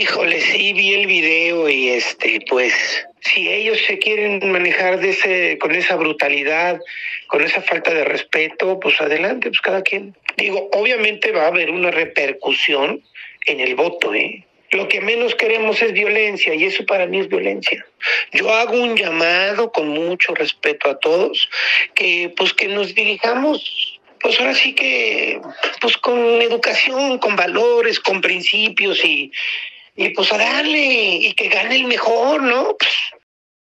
Híjole, sí vi el video y este, pues, si ellos se quieren manejar de ese, con esa brutalidad, con esa falta de respeto, pues adelante, pues cada quien. Digo, obviamente va a haber una repercusión en el voto, ¿eh? Lo que menos queremos es violencia y eso para mí es violencia. Yo hago un llamado con mucho respeto a todos que pues que nos dirijamos pues ahora sí que pues con educación, con valores, con principios y y pues a y que gane el mejor, ¿no?